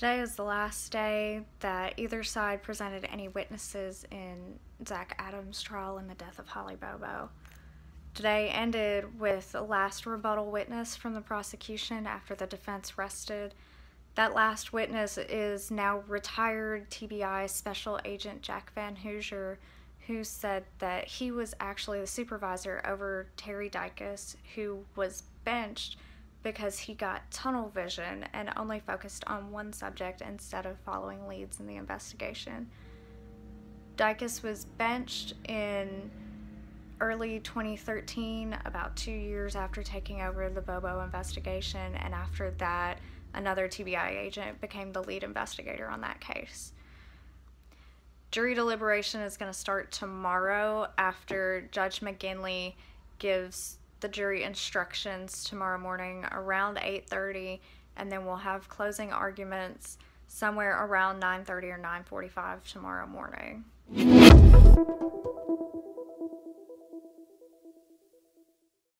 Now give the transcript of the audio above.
Today is the last day that either side presented any witnesses in Zach Adams' trial in the death of Holly Bobo. Today ended with the last rebuttal witness from the prosecution after the defense rested. That last witness is now retired TBI Special Agent Jack Van Hoosier, who said that he was actually the supervisor over Terry Dicus, who was benched because he got tunnel vision and only focused on one subject instead of following leads in the investigation. Dicus was benched in early 2013, about two years after taking over the Bobo investigation, and after that, another TBI agent became the lead investigator on that case. Jury deliberation is going to start tomorrow after Judge McGinley gives the jury instructions tomorrow morning around 8:30 and then we'll have closing arguments somewhere around 9:30 or 9:45 tomorrow morning.